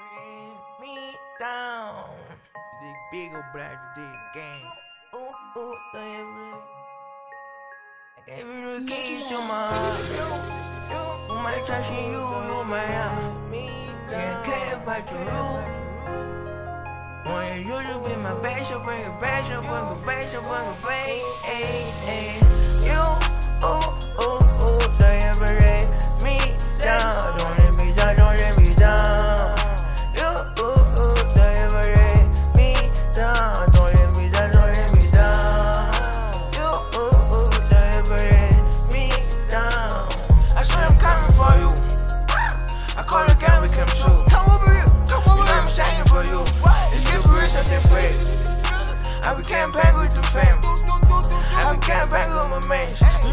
Bring me down. You dig big old black, you dig gang. Ooh, ooh, ooh, do you? I gave you the keys to my heart. You, you, who might trash you, you my not. Me down. Yeah, care about you. When you, you be my best, you bring a best, you bring a best, you bring a best, ayy. range.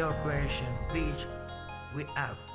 Operation Beach. We out.